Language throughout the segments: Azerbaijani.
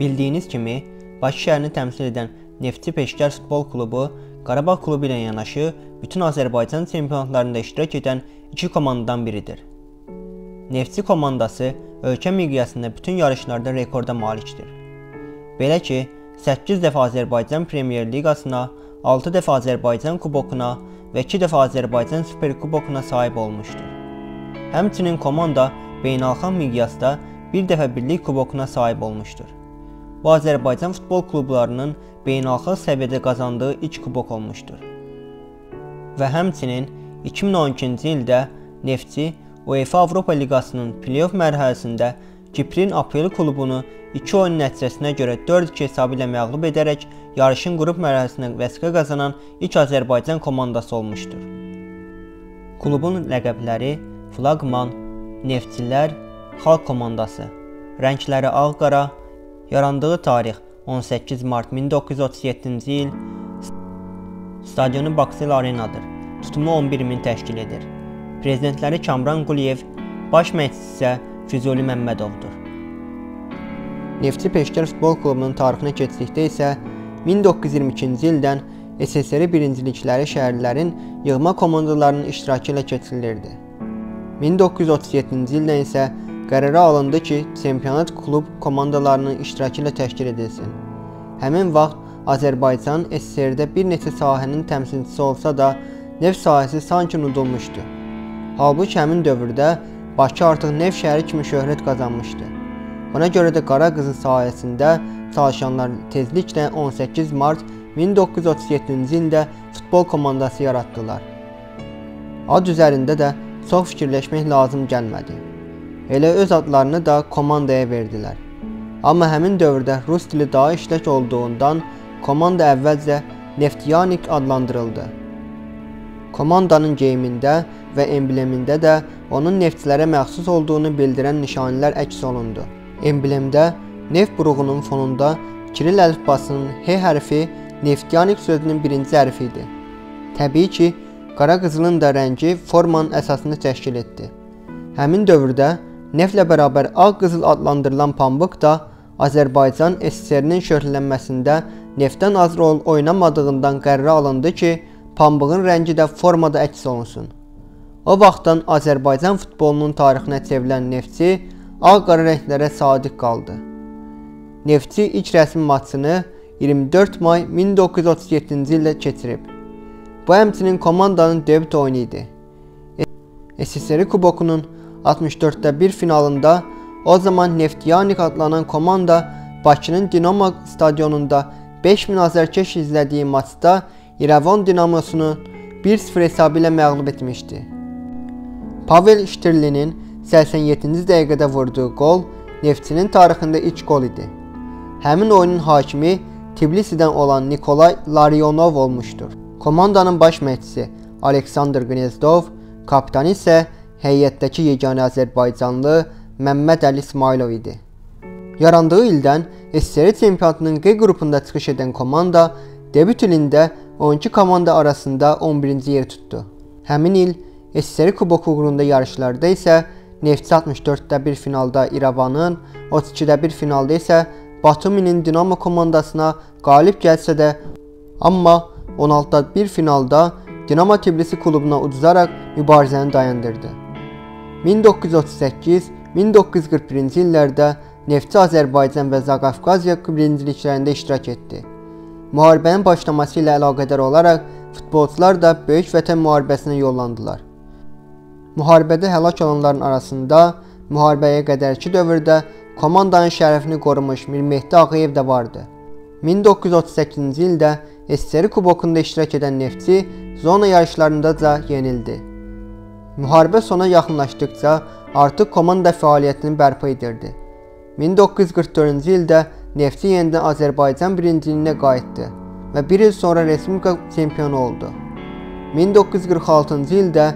Bildiyiniz kimi, Bakı şəhərini təmsil edən Neftçi Peşkar Futbol Klubu Qarabağ klubu ilə yanaşı bütün Azərbaycan çempionatlarında iştirak edən iki komandadan biridir. Neftçi komandası ölkə miqyasında bütün yarışlarda rekorda malikdir. Belə ki, 8 dəfə Azərbaycan Premyer Liqasına, 6 dəfə Azərbaycan kubokuna və 2 dəfə Azərbaycan Super kubokuna sahib olmuşdur. Həmçinin komanda beynəlxalq miqyasda bir dəfə birlik kubokuna sahib olmuşdur. Bu Azərbaycan futbol klublarının beynəlxalq səviyyədə qazandığı ilk kubok olmuşdur. Və həmçinin 2012-ci ildə Neftçi UEFA Avropa Liqasının play-off mərhələsində Kiprin Apel klubunu 2 oyun nəticəsinə görə 4-2 hesabı ilə məğlub edərək yarışın qrup mərhələsində vəsiqə qazanan ilk Azərbaycan komandası olmuşdur. Klubun ləqəbləri Flaqman, Neftçilər, Xalq komandası. Rəngləri ağ-qara, yarandığı tarix 18 mart 1937-ci il. Stadionu Baksel Arenadır. Tutumu 11 min təşkil edir. Prezidentləri Kamran Quliyev, baş məşqçisi isə Füzuli Məmmədovdur. Neftçi Peşkar Futbol Klubunun tarixinə keçdikdə isə 1922-ci ildən SSR birincilikləri şəhərlərin yığma komandalarının iştirakı ilə keçirilirdi. 1937-ci ildən isə qərara alındı ki, çempionat klub komandalarının iştirakı ilə təşkil edilsin. Həmin vaxt Azərbaycan SSR-də bir neçə sahənin təmsilçisi olsa da, neft sahəsi sanki unudulmuşdu. Halbuki həmin dövrdə Bakı artıq neft şəhəri kimi şöhrət qazanmışdı. Buna görə də Qara Qızıl sahəsində çalışanlar tezliklə 18 mart 1937-ci ildə futbol komandası yaratdılar. Ad üzərində də çox fikirləşmək lazım gəlmədi. Elə öz adlarını da komandaya verdilər. Amma həmin dövrdə rus dili daha işlək olduğundan komanda əvvəlcə Neftyanik adlandırıldı. Komandanın geyimində və emblemində də onun neftçilərə məxsus olduğunu bildirən nişanələr əks olundu. Emblemdə neft buruğunun fonunda Kiril əlifbasının H hərfi Neftyanik sözünün birinci hərfi idi. Təbii ki, qara qızılın da rəngi formanın əsasını təşkil etdi. Həmin dövrdə neftlə bərabər ağ qızıl adlandırılan pambıq da Azərbaycan SSR-nin şöhrələnməsində neftdən az rol oynamadığından qərara alındı ki, pambığın rəngi də formada əks olunsun. O vaxtdan Azərbaycan futbolunun tarixinə çevrilən Neftçi ağ-qara rənglərə sadiq qaldı. Neftçi ilk rəsmi maçını 24 may 1937-ci ildə keçirib. Bu həmçinin komandanın debüt oyunu idi. SSR Kubokunun 64də 1 finalında o zaman Neftyanik adlanan komanda Bakının Dinamo stadionunda 5000 azərkeş izlədiyi maçda İrəvan Dinamosunu 1-0 hesabı ilə məğlub etmişdi. Pavel Ştirlinin 87-ci dəqiqədə vurduğu qol Neftçinin tarixində ilk qol idi. Həmin oyunun hakimi Tbilisidən olan Nikolay Larionov olmuşdur. Komandanın baş məşqçisi Aleksandr Gnezdov, kapitan isə heyətdəki yeganə Azərbaycanlı Məmməd Əli İsmailov idi. Yarandığı ildən SSR çempionatının Q qrupunda çıxış edən komanda debüt ilində 12 komanda arasında 11-ci yeri tutdu. Həmin il SSR Kuboku uğrunda yarışlarda isə Neftçi 64-də bir finalda İrəvanın, 32-də bir finalda isə Batuminin Dinamo komandasına qalib gəlsə də, amma 16-da bir finalda Dinamo Tbilisi klubuna uduzaraq mübarizəni dayandırdı. 1938-1941-ci illərdə Neftçi Azərbaycan və Zaqafqaziya birinciliklərində iştirak etdi. Müharibənin başlaması ilə əlaqədar olaraq futbolçular da Böyük Vətən müharibəsinə yollandılar. Müharibədə həlak olanların arasında müharibəyə qədərki dövrdə komandanın şərəfini qorumuş Mir Mehdi Ağayev də vardı. 1938-ci ildə SSR Kubokunda iştirak edən Neftçi zona yarışlarında da yenildi. Müharibə sona yaxınlaşdıqca artıq komanda fəaliyyətini bərpa edirdi. 1944-cü ildə Neftçi yenidən Azərbaycan birinciliyinə qayıtdı və bir il sonra Respublika çempionu oldu. 1946-cı ildə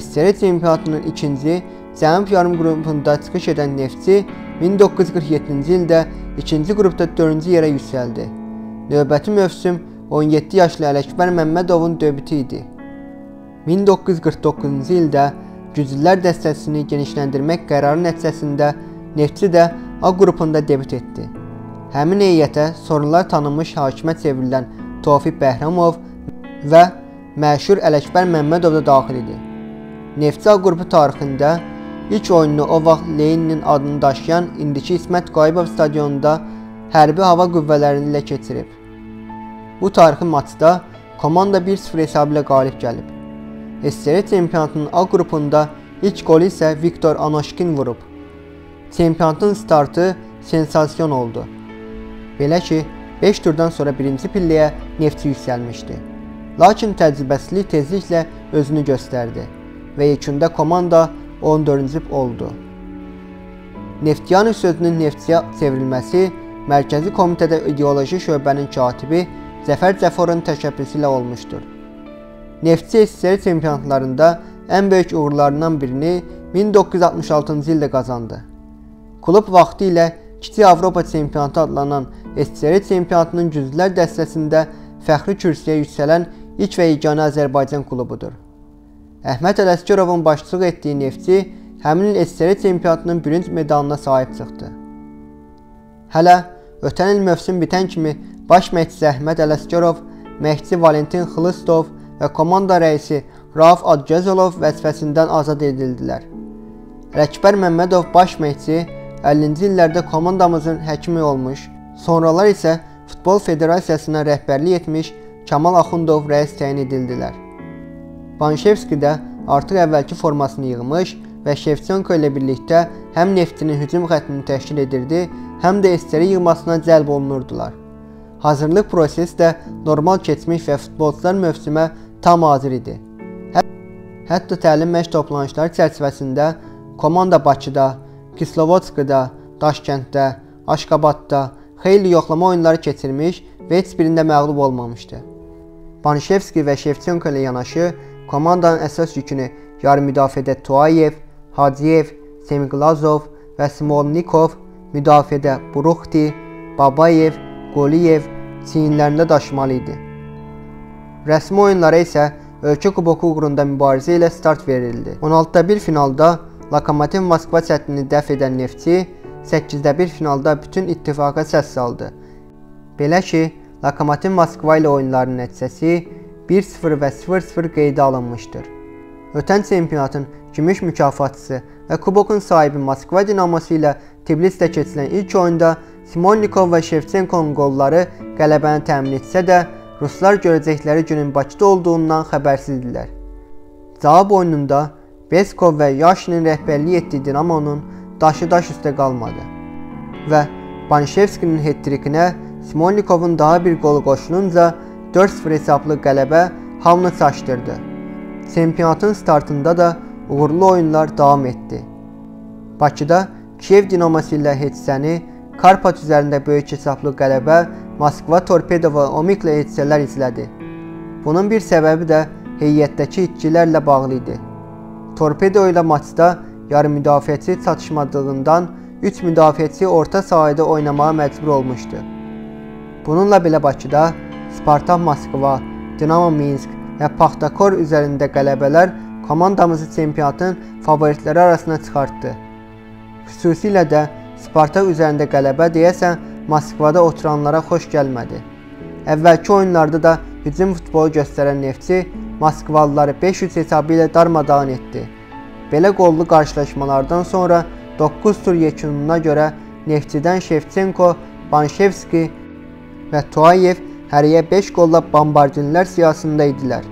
SSR çempionatının ikinci Cənub yarım qrupunda çıxış edən Neftçi 1947-ci ildə ikinci qrupda 4-cü yerə yüksəldi. Növbəti mövsüm 17 yaşlı Ələkbər Məmmədovun debütü idi. 1949-cu ildə güclülər dəstəsini genişləndirmək qərarı nəticəsində Neftçi də A qrupunda debüt etdi. Həmin heyətə sonralar tanınmış hakimə çevrilən Tofiq Bəhramov və məşhur Ələkbər Məmmədov da daxil idi. Neftçi A qrupu tarixində ilk oyununu o vaxt Leninin adını daşıyan indiki İsmət Qayıbov stadionunda hərbi hava qüvvələri ilə keçirib. Bu tarixi maçda komanda 1-0 hesabı ilə qalib gəlib. SSR çempionatının A qrupunda ilk golü isə Viktor Anoşkin vurub. Çempionatın startı sensasiyon oldu. Belə ki, 5 turdan sonra birinci pilləyə Neftçi yüksəlmişdi. Lakin təcrübəsizlik tezliklə özünü göstərdi və yekunda komanda 14-cü oldu. Neftyanı sözünün Neftçiyə çevrilməsi Mərkəzi Komitədə İdeoloji şöbənin katibi Zəfər Cəfərovun təşəbbüsü ilə olmuşdur. Neftçi SSR çempionatlarında ən böyük uğurlarından birini 1966-cı ildə qazandı. Klub vaxtı ilə Kiçik Avropa çempionatı adlanan SSR çempionatının güclülər dəstəsində fəxri kürsüyə yüksələn ilk və yeganə Azərbaycan klubudur. Əhməd Ələsgərovun başçılıq etdiyi Neftçi həmin il SSR çempionatının bürünc medalına sahib çıxdı. Hələ ötən il mövsüm bitən kimi baş məşqçi Əhməd Ələsgərov, məşqçi Valentin Xlistov və komanda rəisi Rauf Adgözolov vəzifəsindən azad edildilər. Rəkbər Məmmədov baş məşqçi 50-ci illərdə komandamızın həkimi olmuş, sonralar isə Futbol Federasiyasına rəhbərlik etmiş Kamal Axundov rəis təyin edildilər. Banşevski də artıq əvvəlki formasını yığmış və Şevçenko ilə birlikdə həm Neftinin hücum xəttini təşkil edirdi, həm də SSR yığmasına cəlb olunurdular. Hazırlıq prosesi də normal keçmiş və futbolçular mövsümə tam hazır idi. Hətta təlim məşq toplanışları çərçivəsində komanda Bakıda, Kislovodskda, Daşkənddə, Aşqabadda xeyli yoxlama oyunları keçirmiş və heç birində məğlub olmamışdı. Banişevski və Şevçenko ilə yanaşı Komandanın əsas yükünü yarım müdafiədə Tuayev, Hacıyev, Semglazov və Smolnikov, müdafiədə Buruxti, Babayev, Qoliyev çiyinlərində daşımalı idi. Rəsmi oyunlara isə ölkə kuboku uğrunda mübarizə ilə start verildi. 16-da 1 finalda Lokomotiv Moskva çətinini dəf edən Neftçi 8-də 1 finalda bütün ittifaqa səs saldı. Belə ki, Lokomotiv Moskva ilə oyunların nəticəsi 1-0 və 0-0 qeydə alınmışdır. Ötən çempionatın gümüş mükafatçısı və kubokun sahibi Moskva Dinamosu ilə Tbilisdə keçirilən ilk oyunda Simonnikov və Şevçenkonun qolları qələbəni təmin etsə də, ruslar görəcəkləri günün Bakıda olduğundan xəbərsizdirlər. Cavab oyununda Beskov və Yaşinin rəhbərlik etdiyi Dinamonun daşı daş üstə qalmadı və Banişevskinin het-trikinə Simonnikovun daha bir qolu qoşulunca 4-0 hesablı qələbə hamını çaşdırdı. Çempionatın startında da uğurlu oyunlar davam etdi. Bakıda Kiyev Dinamosu ilə hetsəni, Karpat üzərində böyük hesablı qələbə Moskva Torpedo və Omik ilə hetsələr izlədi. Bunun bir səbəbi də heyətdəki itkilərlə bağlı idi. Torpedo ilə maçda yarım müdafiəçi çatışmadığından 3 müdafiəçi orta sahədə oynamağa məcbur olmuşdu. Bununla belə Bakıda Spartak Moskva, Dinamo Minsk və Paxtakor üzərində qələbələr komandamızı çempionatın favoritləri arasına çıxartdı. Xüsusilə də Spartak üzərində qələbə deyəsən Moskvada oturanlara xoş gəlmədi. Əvvəlki oyunlarda da hücum futbolu göstərən Neftçi Moskvalıları 5-3 hesabı ilə darmadağın etdi. Belə qollu qarşılaşmalardan sonra 9 tur yekununa görə Neftçidən Şevçenko, Banşevski və Tuayev hərəyə 5 qolla bombardinlər siyasında idilər.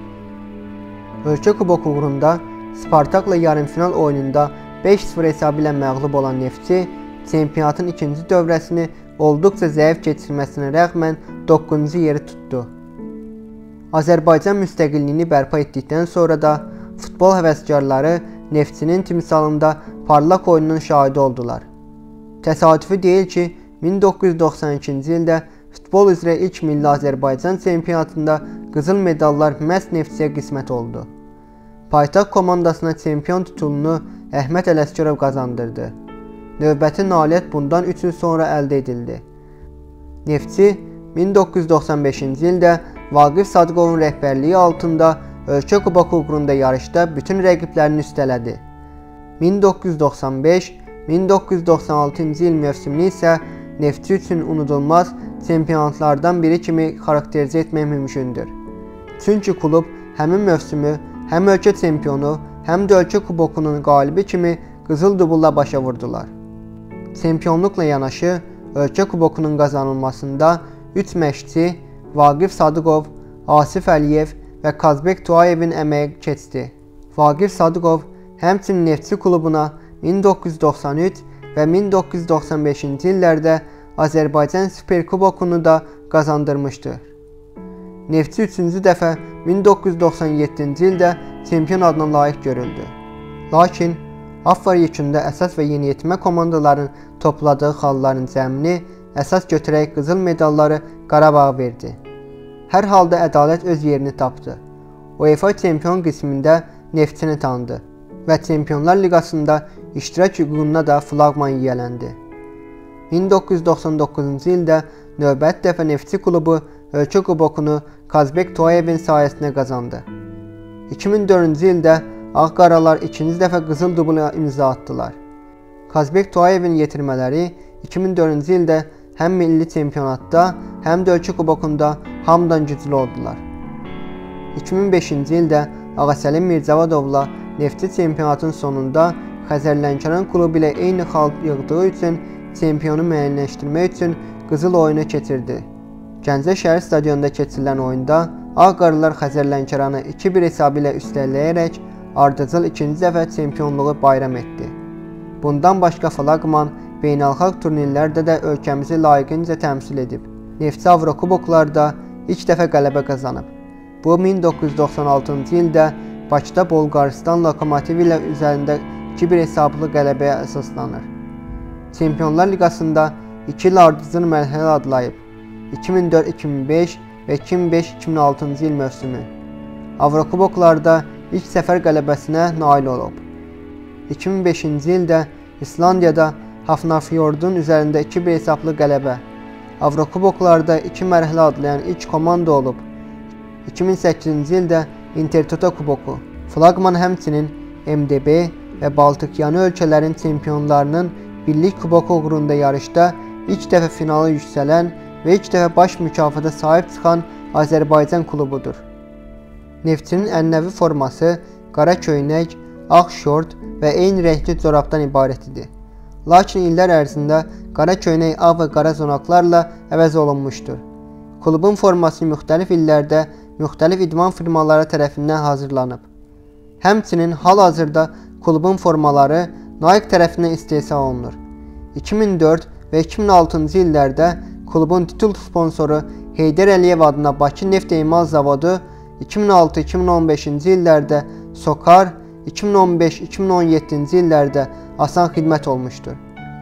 Ölkə kuboku uğrunda Spartakla yarımfinal oyununda 5-0 hesabı ilə məğlub olan Neftçi çempionatın ikinci dövrəsini olduqca zəif keçirməsinə rəğmən 9-cu yeri tutdu. Azərbaycan müstəqilliyini bərpa etdikdən sonra da futbol həvəskarları Neftçinin timsalında parlaq oyunun şahidi oldular. Təsadüfi deyil ki, 1992-ci ildə Futbol üzrə ilk milli Azərbaycan çempionatında qızıl medallar məhz Neftçiyə qismət oldu. Paytaxt komandasına çempion titulunu Əhməd Ələsgərov qazandırdı. Növbəti nailiyyət bundan 3 il sonra əldə edildi. Neftçi 1995-ci ildə Vaqif Sadıqovun rəhbərliyi altında ölkə kuboku uğrunda yarışda bütün rəqiblərini üstələdi. 1995-1996-cı il mövsümünü isə Neftçi üçün unudulmaz çempionatlardan biri kimi xarakterizə etmək mümkündür. Çünki klub həmin mövsümü həm ölkə çempionu, həm də ölkə kubokunun qalibi kimi qızıl dubulla başa vurdular. Çempionluqla yanaşı ölkə kubokunun qazanılmasında 3 məşqçi Vaqif Sadıqov, Asif Əliyev və Kazbek Tuayevin əməyi keçdi. Vaqif Sadıqov həmçinin Neftçi klubuna 1993 və 1995-ci illərdə Azərbaycan Superkubokunu da qazandırmışdır. Neftçi 3-cü dəfə 1997-ci ildə çempion adına layiq görüldü. Lakin Afar yekunda əsas və yeniyetmə komandaların topladığı xalların cəmini əsas götürərək qızıl medalları Qarabağa verdi. Hər halda ədalət öz yerini tapdı. UEFA çempion qismində Neftçini tanıdı və Çempionlar Liqasında iştirak hüququna da flaqman yiyələndi. 1999-cu ildə növbəti dəfə Neftçi klubu ölkə kubokunu Kazbek Toyevin sayəsində qazandı. 2004-cü ildə Ağqaralar ikinci dəfə qızıl dubla imza atdılar. Kazbek Toyevin yetirmələri 2004-cü ildə həm milli çempionatda, həm də ölkə kubokunda hamıdan güclü oldular. 2005-ci ildə Ağasəlim Mirzavadovla Neftçi çempionatın sonunda Xəzər Lənkəran klubu ilə eyni xal yığdığı üçün çempionu müəyyənləşdirmək üçün qızıl oyunu keçirdi. Gəncə şəhər stadionunda keçirilən oyunda Ağqarılar Xəzər Lənkəranı 2-1 hesabı ilə üstələyərək ardıcıl ikinci dəfə çempionluğu bayram etdi. Bundan başqa flaqman beynəlxalq turnirlərdə də ölkəmizi layiqincə təmsil edib. Neftçi Avrokuboklarda ilk dəfə qələbə qazanıb. Bu 1996-cı ildə Bakıda Bolqarıstan Lokomotivi ilə üzərində 2-1 hesablı qələbəyə əsaslanır. Çempionlar Liqasında 2 il ardıcıl mərhələ adlayıb. 2004-2005 və 2005-2006-cı il mövsümü. Avrokuboklarda ilk səfər qələbəsinə nail olub. 2005-ci ildə İslandiyada Hafnarfjordun üzərində 2-1 hesablı qələbə. Avrokuboklarda 2 mərhələ adlayan ilk komanda olub. 2008-ci ildə Intertoto kuboku. Flaqman həmçinin MDB və Baltikyanı ölkələrin çempionlarının Birlik kuboku uğrunda yarışda ilk dəfə finala yüksələn və ilk dəfə baş mükafata sahib çıxan Azərbaycan klubudur. Neftçinin ənənəvi forması qara köynək, ağ şort və eyni rəngli corabdan ibarət idi. Lakin illər ərzində qara köynək ağ və qara zonaqlarla əvəz olunmuşdur. Klubun forması müxtəlif illərdə müxtəlif idman firmaları tərəfindən hazırlanıb. Həmçinin hal-hazırda klubun formaları Nike tərəfindən istehsal olunur. 2004 və 2006-cı illərdə klubun titul sponsoru Heydər Əliyev adına Bakı Neft Emal Zavodu 2006-2015-ci illərdə Sokar, 2015-2017-ci illərdə Asan Xidmət olmuşdur.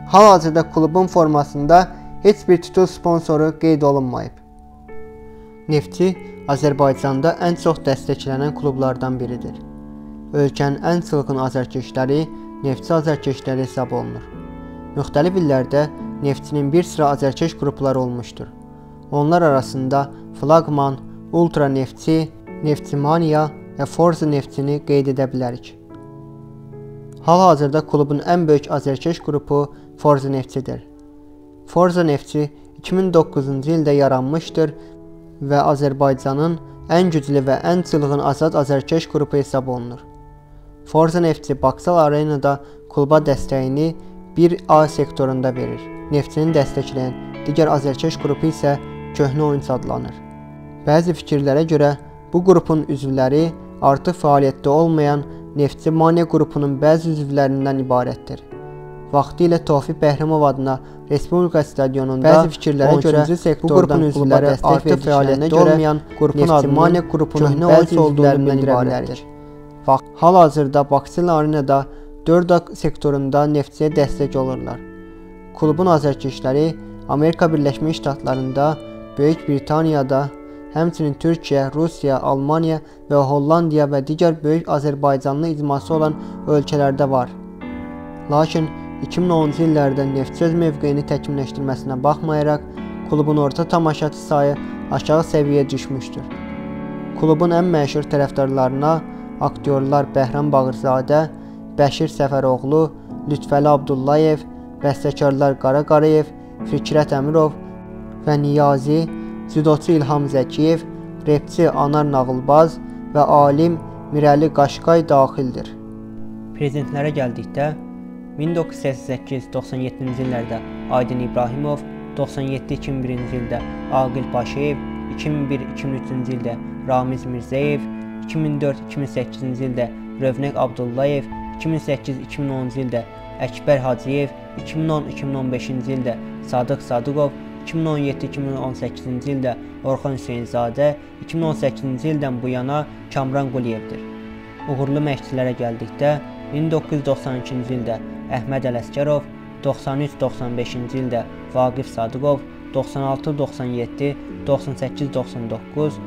Hal-hazırda klubun formasında heç bir titul sponsoru qeyd olunmayıb. Neftçi Azərbaycanda ən çox dəstəklənən klublardan biridir. Ölkənin ən çılğın azarkeşləri Neftçi azarkeşləri hesab olunur. Müxtəlif illərdə Neftçinin bir sıra azarkeş qrupları olmuşdur. Onlar arasında Flagman, Ultra Neftçi, Neftimania və Forza Neftçini qeyd edə bilərik. Hal-hazırda klubun ən böyük azarkeş qrupu Forza Neftçidir. Forza Neftçi 2009-cu ildə yaranmışdır və Azərbaycanın ən güclü və ən çılğın azad azərkeş qrupu hesab olunur. Forza Neftçi Baksal Arenada kluba dəstəyini 1A sektorunda verir. Neftçini dəstəkləyən digər azərkeş qrupu isə köhnə oyunçu adlanır. Bəzi fikirlərə görə bu qrupun üzvləri artıq fəaliyyətdə olmayan Neftçi Mania qrupunun bəzi üzvlərindən ibarətdir. Vaxtilə Tofiq Bəhrəmov adına Respublika stadionunda bəzi fikirlərə görə bu qrupun üzvləri artıq fəaliyyətdə olmayan qrupun Mania qrupunun bəzi olduğunu ibarətdir. Hal-hazırda Baksel Arenada 4A sektorunda neftçiyə dəstək olurlar. Klubun azərkeşləri Amerika Birləşmiş Ştatlarında, Böyük Britaniyada, həmçinin Türkiyə, Rusiya, Almaniya və Hollandiya və digər böyük Azərbaycanlı icması olan ölkələrdə var. Lakin 2010-cu illərdə Neftçi öz mövqeyini təkmilləşdirməsinə baxmayaraq, klubun orta tamaşaçı sayı aşağı səviyyəyə düşmüşdür. Klubun ən məşhur tərəfdarlarına aktyorlar Bəhram Bağırzadə, Bəşir Səfəroğlu, Lütfəli Abdullayev, bəstəkarlar Qara Qarayev, Fikrət Əmirov və Niyazi, cüdoçu İlham Zəkiyev, repçi Anar Nağılbaz və alim Mirəli Qaşqay daxildir. Prezidentlərə gəldikdə 1988-97-ci illərdə Aydın İbrahimov, 97-2001-ci ildə Aqil Paşayev, 2001-2003-cü ildə Ramiz Mirzəyev, 2004-2008-ci ildə Rövnəq Abdullayev, 2008-2010-cu ildə Əkbər Hacıyev, 2010-2015-ci ildə Sadıq Sadıqov, 2017-2018-ci ildə Orxan Hüseynzadə, 2018-ci ildən bu yana Kamran Quliyevdir. Uğurlu məşqçilərə gəldikdə 1992-ci ildə Əhməd Ələsgərov, 93-95-ci ildə Vaqif Sadıqov, 96-97, 98-99,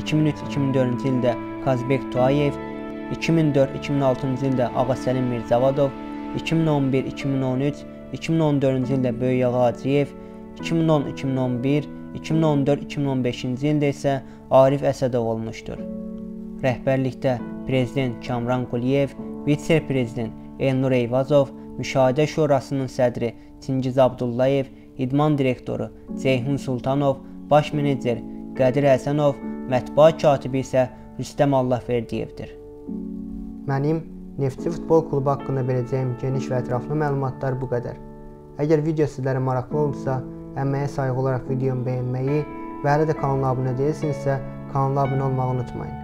2003-2004-cü ildə Kazbek Tuayev, 2004-2006-cı ildə Ağasəlim Mirzavadov, 2011-2013, 2014-cü ildə Böyükağa Hacıyev, 2010-2011, 2014-2015-ci ildə isə Arif Əsədov olmuşdur. Rəhbərlikdə prezident Kamran Quliyev, vitse-prezident Elnur Eyvazov, Müşahidə Şurasının sədri Çingiz Abdullayev, idman direktoru Ceyhun Sultanov, baş menecer Qədir Həsənov, mətbuat katibi isə Rüstəm Allahverdiyevdir. Mənim Neftçi futbol klubu haqqında verəcəyim geniş və ətraflı məlumatlar bu qədər. Əgər video sizlərə maraqlı oldusa, əməyə sayğı olaraq videomu bəyənməyi və hələ də kanala abunə deyilsinizsə, kanala abunə olmağı unutmayın.